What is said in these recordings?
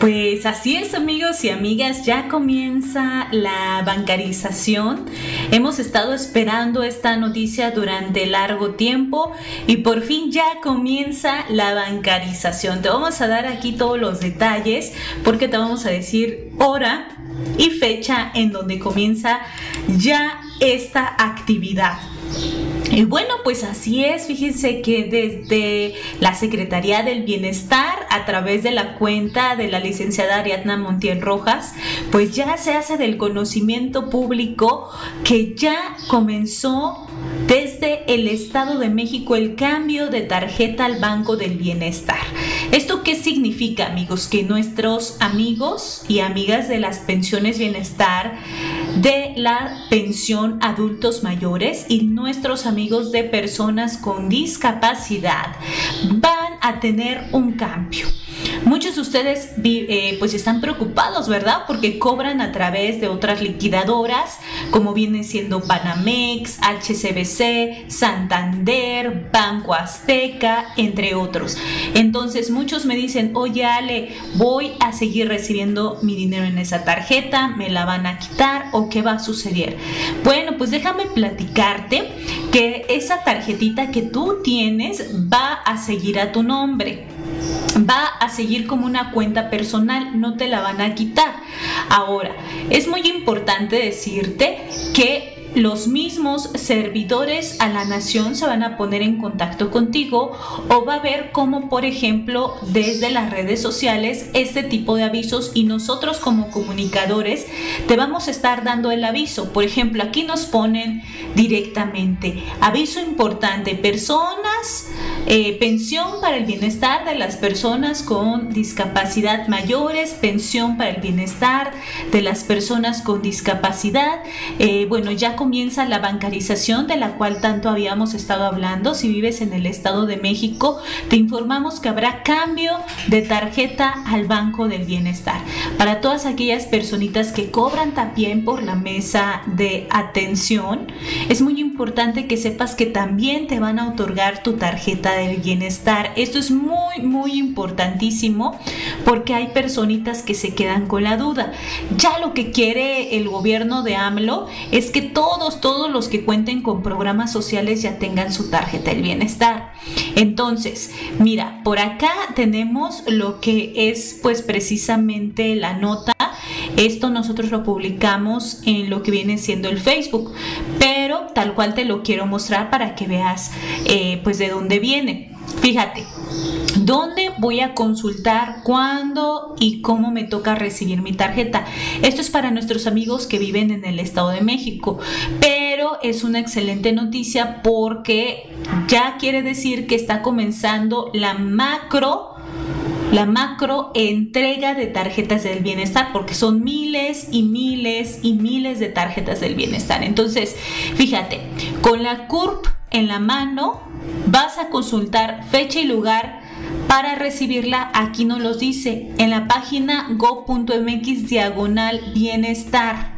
Pues así es amigos y amigas, ya comienza la bancarización. Hemos estado esperando esta noticia durante largo tiempo y por fin ya comienza la bancarización. Te vamos a dar aquí todos los detalles porque te vamos a decir hora y fecha en donde comienza ya esta actividad. Y bueno, pues así es, fíjense que desde la Secretaría del Bienestar, a través de la cuenta de la licenciada Ariadna Montiel Rojas, pues ya se hace del conocimiento público que ya comenzó desde el Estado de México el cambio de tarjeta al Banco del Bienestar. ¿Esto qué significa, amigos? Que nuestros amigos y amigas de las pensiones bienestar, de la pensión adultos mayores y nuestros amigos de personas con discapacidad van a tener un cambio. Muchos de ustedes eh, pues están preocupados, ¿verdad? Porque cobran a través de otras liquidadoras, como vienen siendo Panamex, HCBC, Santander, Banco Azteca, entre otros. Entonces muchos me dicen, oye Ale, voy a seguir recibiendo mi dinero en esa tarjeta, me la van a quitar o qué va a suceder. Bueno, pues déjame platicarte que esa tarjetita que tú tienes va a seguir a tu nombre va a seguir como una cuenta personal, no te la van a quitar. Ahora, es muy importante decirte que los mismos servidores a la nación se van a poner en contacto contigo o va a ver cómo, por ejemplo, desde las redes sociales este tipo de avisos y nosotros como comunicadores te vamos a estar dando el aviso. Por ejemplo, aquí nos ponen directamente aviso importante, personas, eh, pensión para el bienestar de las personas con discapacidad mayores, pensión para el bienestar de las personas con discapacidad. Eh, bueno, ya comienza la bancarización de la cual tanto habíamos estado hablando. Si vives en el Estado de México, te informamos que habrá cambio de tarjeta al Banco del Bienestar. Para todas aquellas personitas que cobran también por la mesa de atención, es muy importante que sepas que también te van a otorgar tu tarjeta del bienestar. Esto es muy, muy importantísimo porque hay personitas que se quedan con la duda. Ya lo que quiere el gobierno de AMLO es que todo todos, todos los que cuenten con programas sociales ya tengan su tarjeta del bienestar. Entonces, mira, por acá tenemos lo que es pues precisamente la nota. Esto nosotros lo publicamos en lo que viene siendo el Facebook, pero tal cual te lo quiero mostrar para que veas eh, pues de dónde viene. Fíjate, ¿Dónde voy a consultar cuándo y cómo me toca recibir mi tarjeta? Esto es para nuestros amigos que viven en el Estado de México, pero es una excelente noticia porque ya quiere decir que está comenzando la macro la macro entrega de tarjetas del bienestar, porque son miles y miles y miles de tarjetas del bienestar. Entonces, fíjate, con la CURP en la mano, vas a consultar fecha y lugar para recibirla, aquí nos los dice en la página go.mx diagonal bienestar.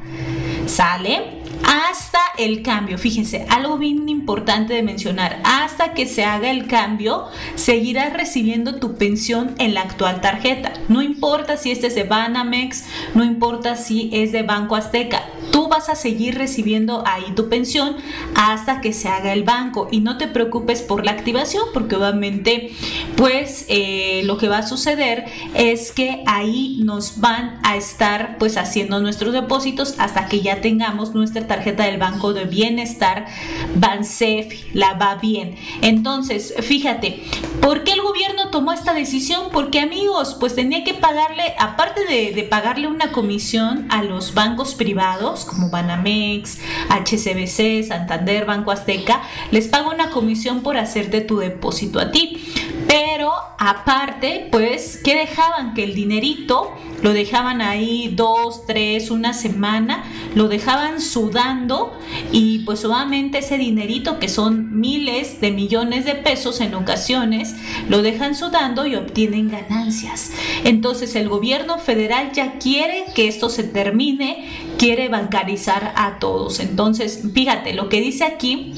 ¿Sale? Hasta el cambio. Fíjense, algo bien importante de mencionar, hasta que se haga el cambio, seguirás recibiendo tu pensión en la actual tarjeta. No importa si este es de Banamex, no importa si es de Banco Azteca, tú vas a seguir recibiendo ahí tu pensión hasta que se haga el banco y no te preocupes por la activación porque obviamente pues eh, lo que va a suceder es que ahí nos van a estar pues haciendo nuestros depósitos hasta que ya tengamos nuestra tarjeta del Banco de Bienestar Bansef, la va bien. Entonces, fíjate, ¿por qué el gobierno tomó esta decisión? Porque amigos, pues tenía que pagarle, aparte de, de pagarle una comisión a los bancos privados como Banamex, HCBC, Santander, Banco Azteca, les paga una comisión por hacerte tu depósito a ti. Pero aparte, pues, ¿qué dejaban? Que el dinerito lo dejaban ahí dos, tres, una semana, lo dejaban sudando y pues obviamente ese dinerito que son miles de millones de pesos en ocasiones, lo dejan sudando y obtienen ganancias. Entonces el gobierno federal ya quiere que esto se termine, quiere bancarizar a todos. Entonces, fíjate, lo que dice aquí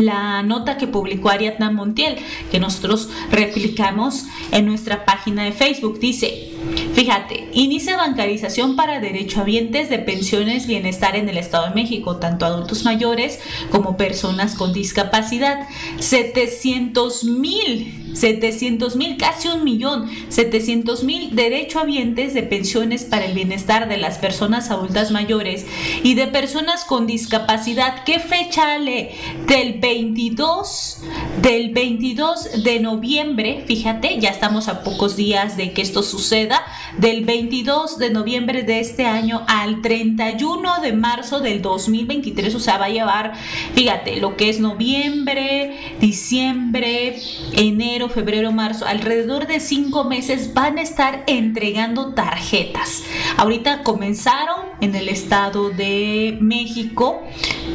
la nota que publicó Ariadna Montiel, que nosotros replicamos en nuestra página de Facebook. Dice, Fíjate, inicia bancarización para derechohabientes de pensiones bienestar en el Estado de México, tanto adultos mayores como personas con discapacidad. 700 mil 700 mil, casi un millón, 700 mil derechohabientes de pensiones para el bienestar de las personas adultas mayores y de personas con discapacidad. ¿Qué fecha le? Del 22, del 22 de noviembre, fíjate, ya estamos a pocos días de que esto suceda, del 22 de noviembre de este año al 31 de marzo del 2023, o sea, va a llevar, fíjate, lo que es noviembre, diciembre, enero, febrero, marzo, alrededor de cinco meses van a estar entregando tarjetas. Ahorita comenzaron en el estado de México,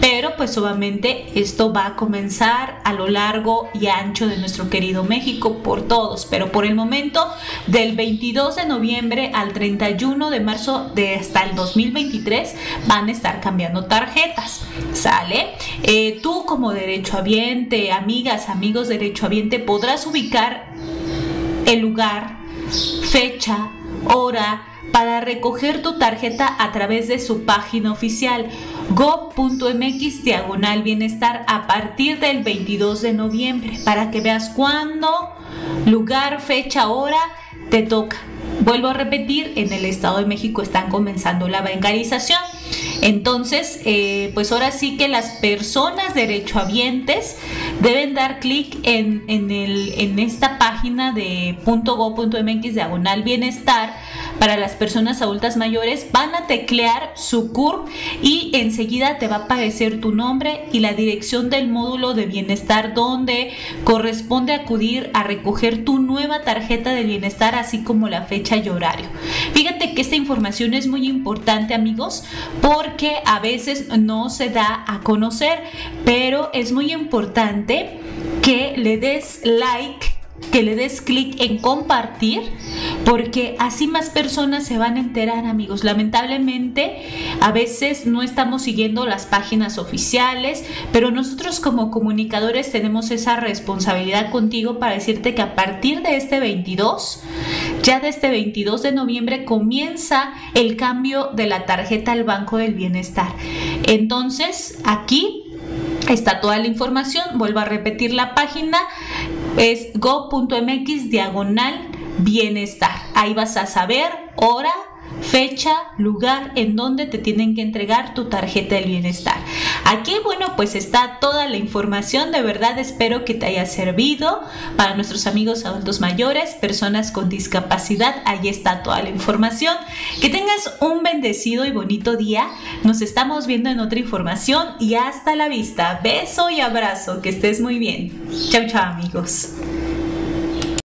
pero pues obviamente esto va a comenzar a lo largo y ancho de nuestro querido México por todos, pero por el momento del 22 de noviembre al 31 de marzo de hasta el 2023 van a estar cambiando tarjetas, ¿sale? Eh, tú como derechohabiente, amigas, amigos derechohabiente, podrás ubicar el lugar, fecha, hora para recoger tu tarjeta a través de su página oficial go.mx diagonal bienestar a partir del 22 de noviembre para que veas cuándo, lugar, fecha, hora te toca. Vuelvo a repetir, en el Estado de México están comenzando la bancarización. Entonces, eh, pues ahora sí que las personas derechohabientes deben dar clic en, en, en esta página de .go.mx diagonal bienestar para las personas adultas mayores, van a teclear su CURP y enseguida te va a aparecer tu nombre y la dirección del módulo de bienestar donde corresponde acudir a recoger tu nueva tarjeta de bienestar, así como la fecha y horario. Fíjate que esta información es muy importante, amigos, porque a veces no se da a conocer, pero es muy que le des like que le des clic en compartir porque así más personas se van a enterar amigos. Lamentablemente a veces no estamos siguiendo las páginas oficiales pero nosotros como comunicadores tenemos esa responsabilidad contigo para decirte que a partir de este 22 ya de este 22 de noviembre comienza el cambio de la tarjeta al Banco del Bienestar. Entonces aquí Está toda la información, vuelvo a repetir la página, es go.mx diagonal bienestar. Ahí vas a saber hora, fecha, lugar en donde te tienen que entregar tu tarjeta del bienestar. Aquí, bueno, pues está toda la información. De verdad espero que te haya servido para nuestros amigos adultos mayores, personas con discapacidad. Ahí está toda la información. Que tengas un bendecido y bonito día. Nos estamos viendo en otra información y hasta la vista. Beso y abrazo. Que estés muy bien. Chao, chao amigos.